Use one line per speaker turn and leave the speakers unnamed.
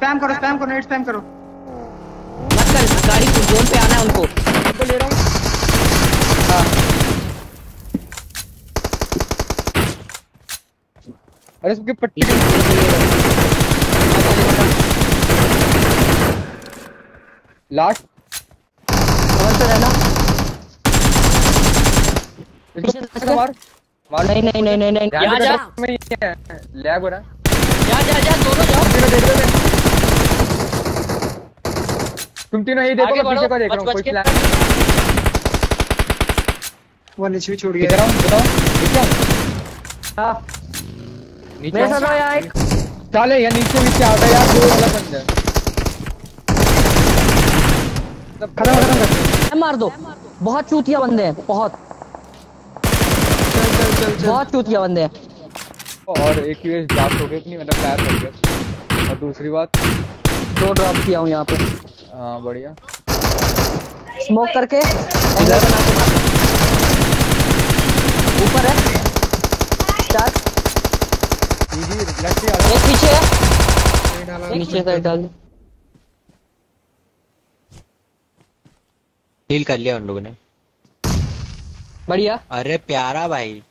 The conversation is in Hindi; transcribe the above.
स्पैम करो स्पैम करो नेट स्पैम करो।
मत कर गाड़ी को जोन पे आना है उनको।
तो ले रहा हूँ। हाँ। अरे इसकी पट्टी लास्ट
समझ तो रहना
इसको मार। मार।
नहीं नहीं नहीं नहीं नहीं।
से
जा
है। लैग हो रहा है।
जा जा जा दोनों जाओ।
तीनों देख हो तुम तीनों यही देखो मैं पीछे का देख रहा हूँ कोई
बच के।
प्लान
वो नीचे छोड़ गया।
हूँ बताओ दिख रहा हूँ
हाँ।
नीचे
मेरे
हूँ?
साथ एक।
चले यार नीचे नीचे आता है यार दो वाला बंदा है। मतलब
खत्म खत्म कर
मार दो। बहुत चूतिया बंदे हैं बहुत।
चल चल चल
बहुत चूतिया बंदे हैं।
और एक यूएस ब्लास्ट हो गई अपनी मतलब फायर हो गया। और दूसरी बात?
दो ड्रॉप किया हूँ यहाँ पे।
हाँ बढ़िया।
स्मोक करके। एंगल बना के ऊपर है। चार
इजी लेफ़्ट ही आ
एक पीछे है। नीचे साइड डाल दे।
डील कर लिया उन लोगों ने।
बढ़िया।
अरे प्यारा भाई।